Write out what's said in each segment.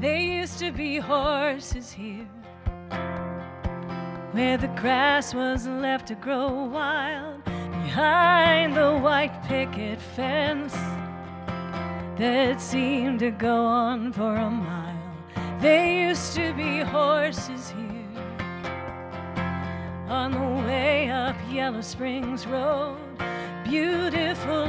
there used to be horses here where the grass was left to grow wild behind the white picket fence that seemed to go on for a mile. There used to be horses here on the way up Yellow Springs Road, beautiful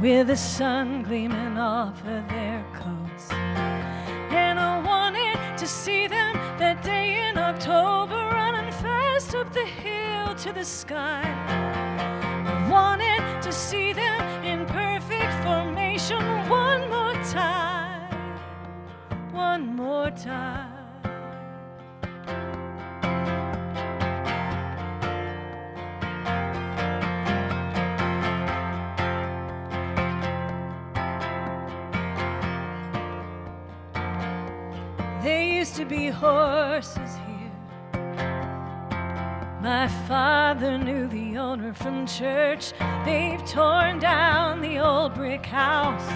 with the sun gleaming off of their coats. And I wanted to see them that day in October running fast up the hill to the sky. I wanted to see them There used to be horses here. My father knew the owner from church. They've torn down the old brick house.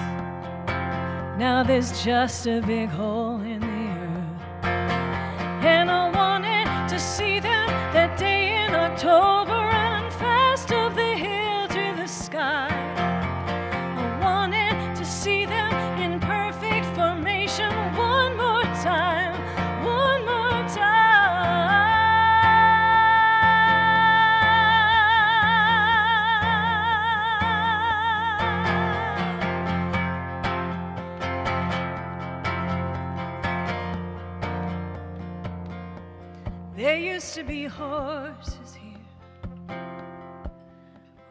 Now there's just a big hole in the There used to be horses here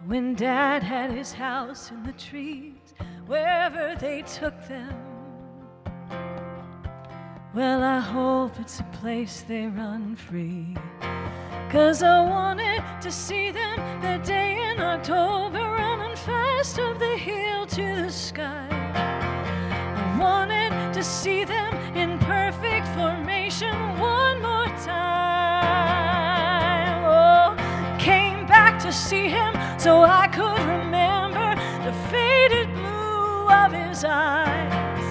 when Dad had his house in the trees, wherever they took them. Well, I hope it's a place they run free. Cause I wanted to see them that day in October running fast up the hill to the sky. I wanted to see them see him so I could remember the faded blue of his eyes.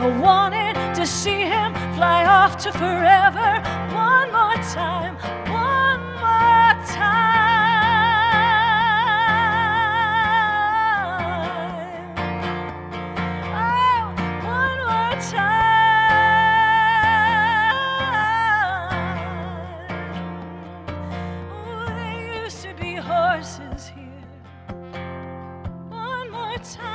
I wanted to see him fly off to forever horses here. One more time.